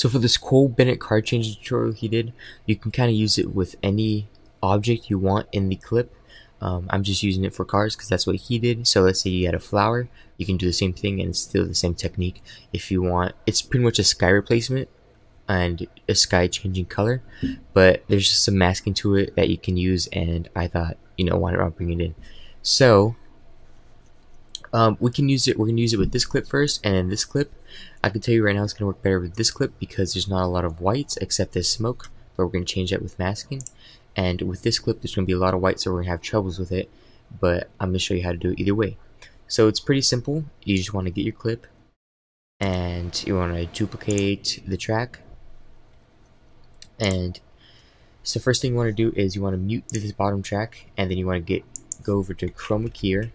So for this Cole Bennett card changing tutorial he did, you can kind of use it with any object you want in the clip. Um, I'm just using it for cars because that's what he did. So let's say you had a flower, you can do the same thing and it's still the same technique. If you want, it's pretty much a sky replacement and a sky changing color, but there's just some masking to it that you can use and I thought, you know, why not bring it in? So um, we can use it. We're gonna use it with this clip first, and then this clip. I can tell you right now, it's gonna work better with this clip because there's not a lot of whites except this smoke. But we're gonna change that with masking. And with this clip, there's gonna be a lot of white, so we're gonna have troubles with it. But I'm gonna show you how to do it either way. So it's pretty simple. You just want to get your clip, and you want to duplicate the track. And so first thing you want to do is you want to mute this bottom track, and then you want to get go over to chroma keyer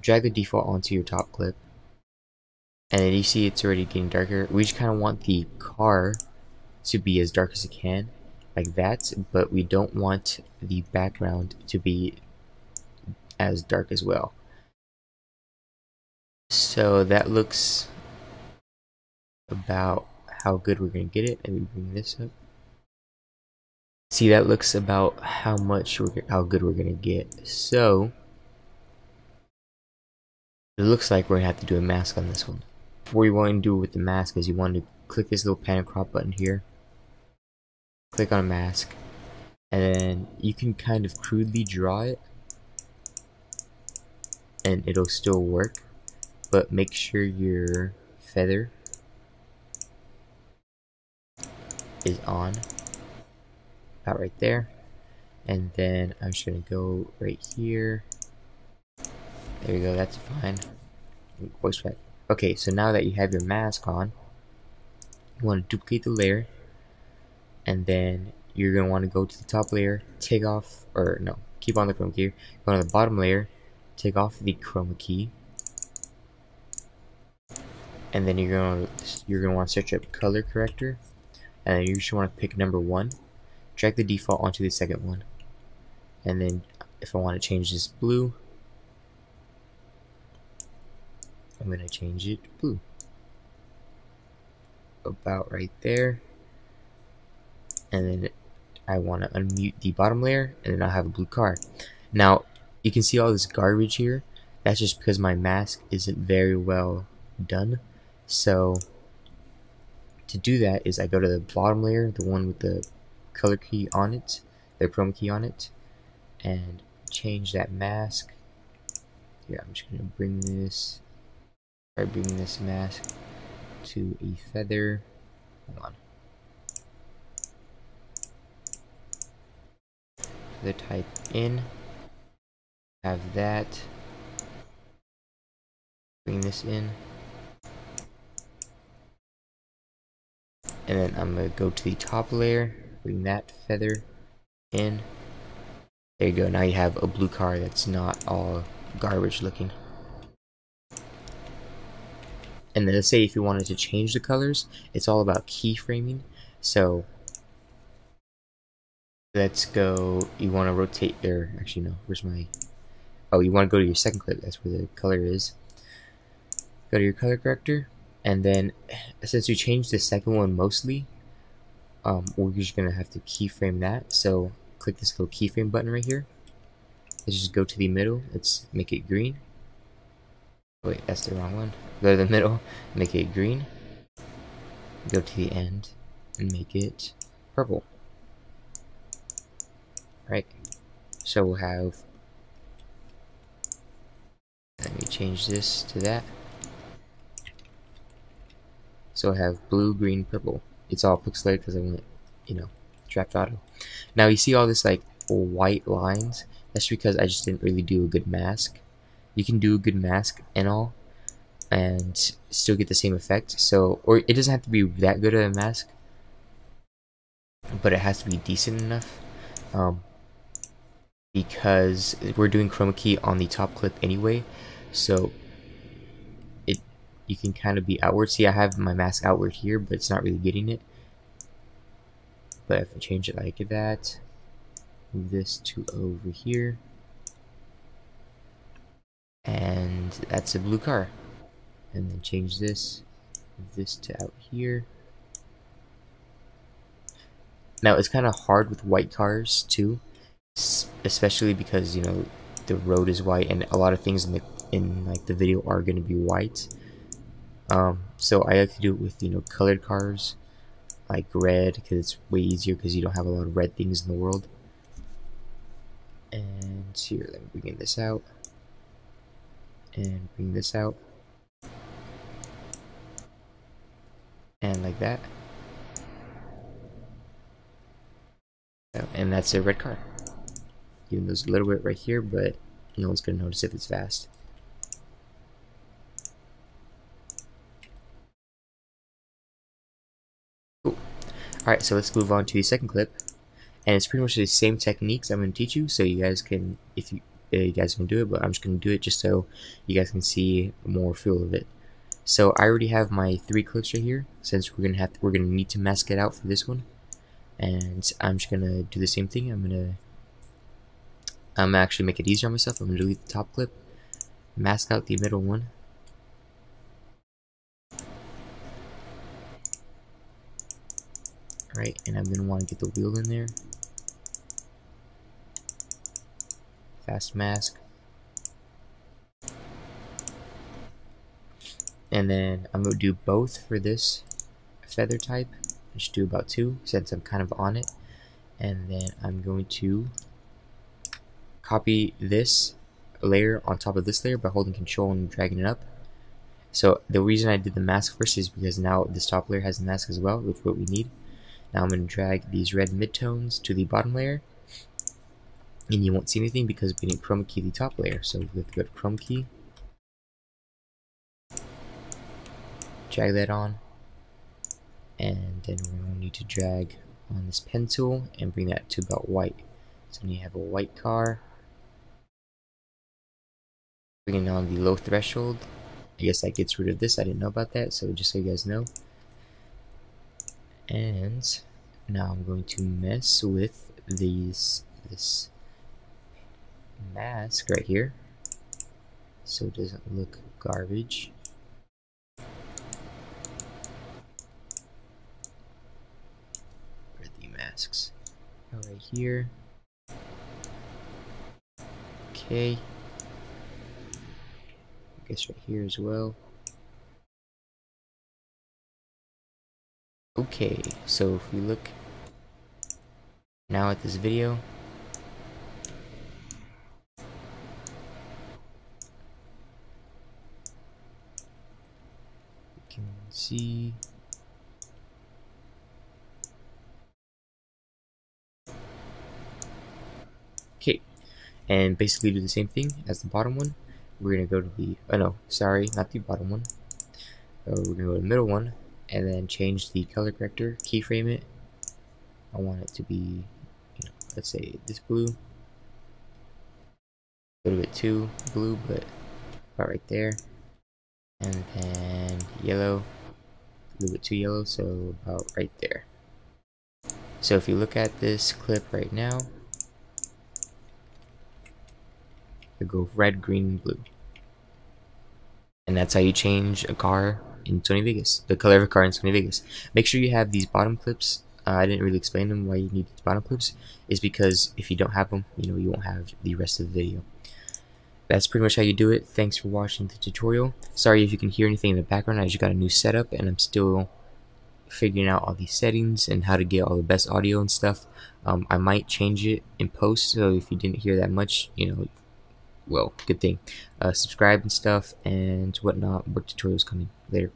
drag the default onto your top clip and then you see it's already getting darker. We just kind of want the car to be as dark as it can like that but we don't want the background to be as dark as well. So that looks about how good we're gonna get it. And we bring this up. See that looks about how much we're how good we're gonna get. So it looks like we're gonna have to do a mask on this one. What you want to do with the mask is you want to click this little pan and crop button here. Click on a mask. And then you can kind of crudely draw it. And it'll still work. But make sure your feather is on. About right there. And then I'm just gonna go right here. There you go, that's fine. Voice track. Okay, so now that you have your mask on, you want to duplicate the layer, and then you're going to want to go to the top layer, take off, or no, keep on the chroma key, go to the bottom layer, take off the chroma key, and then you're going to you're going to want to search up color corrector, and then you just want to pick number one, drag the default onto the second one, and then if I want to change this blue, I'm going to change it to blue. About right there. And then I want to unmute the bottom layer and then I'll have a blue car. Now, you can see all this garbage here. That's just because my mask isn't very well done. So, to do that is I go to the bottom layer, the one with the color key on it, the chroma key on it, and change that mask. Here, I'm just to bring this Try bringing this mask to a feather. Hold on. The type in. Have that. Bring this in. And then I'm going to go to the top layer, bring that feather in. There you go, now you have a blue car that's not all garbage looking. And then say if you wanted to change the colors, it's all about keyframing. So let's go, you want to rotate there. Actually, no, where's my, oh, you want to go to your second clip. That's where the color is. Go to your color corrector. And then since you changed the second one mostly, um, we're just going to have to keyframe that. So click this little keyframe button right here. Let's just go to the middle. Let's make it green. Wait, that's the wrong one. Go to the middle, make it green. Go to the end, and make it purple. Right. So we'll have... Let me change this to that. So I have blue, green, purple. It's all pixelated because I went, you know, draft auto. Now you see all this like white lines. That's because I just didn't really do a good mask you can do a good mask and all and still get the same effect. So or it doesn't have to be that good of a mask but it has to be decent enough um, because we're doing chroma key on the top clip anyway so it you can kind of be outward. See I have my mask outward here but it's not really getting it. But if I change it like that move this to over here that's a blue car and then change this, this to out here. Now it's kind of hard with white cars too, especially because you know the road is white and a lot of things in the in like the video are going to be white. Um, so I like to do it with you know colored cars, like red, because it's way easier because you don't have a lot of red things in the world. And here, let me bring this out, and bring this out, and like that. And that's a red car. Even though there's a little bit right here, but no one's gonna notice if it's fast. Cool. Alright, so let's move on to the second clip. And it's pretty much the same techniques I'm to teach you, so you guys can, if you, you guys can do it, but I'm just going to do it just so you guys can see more feel of it. So I already have my three clips right here, since we're gonna have to, we're gonna need to mask it out for this one, and I'm just gonna do the same thing. I'm gonna I'm gonna actually make it easier on myself. I'm gonna delete the top clip, mask out the middle one, right? And I'm gonna want to get the wheel in there. Fast mask. And then I'm gonna do both for this feather type. Just do about two since I'm kind of on it. And then I'm going to copy this layer on top of this layer by holding control and dragging it up. So the reason I did the mask first is because now this top layer has a mask as well, which is what we need. Now I'm going to drag these red midtones to the bottom layer. And you won't see anything because we didn't chroma key the top layer. So let's go to chroma key. Drag that on. And then we're going to need to drag on this pen tool and bring that to about white. So when you have a white car, bringing on the low threshold. I guess that gets rid of this. I didn't know about that, so just so you guys know. And now I'm going to mess with these this mask right here so it doesn't look garbage. Where are the masks? Go right here. Okay. I guess right here as well. Okay, so if we look now at this video, can see Okay, and basically do the same thing as the bottom one. We're gonna go to the, oh no, sorry, not the bottom one. Uh, we're gonna go to the middle one, and then change the color corrector, keyframe it. I want it to be, you know, let's say this blue. A little bit too blue, but about right there. And then yellow, a little bit too yellow, so about right there. So if you look at this clip right now, it go red, green, blue. And that's how you change a car in Sony Vegas, the color of a car in Sony Vegas. Make sure you have these bottom clips. Uh, I didn't really explain them why you need these bottom clips. Is because if you don't have them, you know, you won't have the rest of the video. That's pretty much how you do it. Thanks for watching the tutorial. Sorry if you can hear anything in the background. I just got a new setup and I'm still figuring out all these settings and how to get all the best audio and stuff. Um, I might change it in post, so if you didn't hear that much, you know, well, good thing. Uh, subscribe and stuff and whatnot. More tutorials coming later.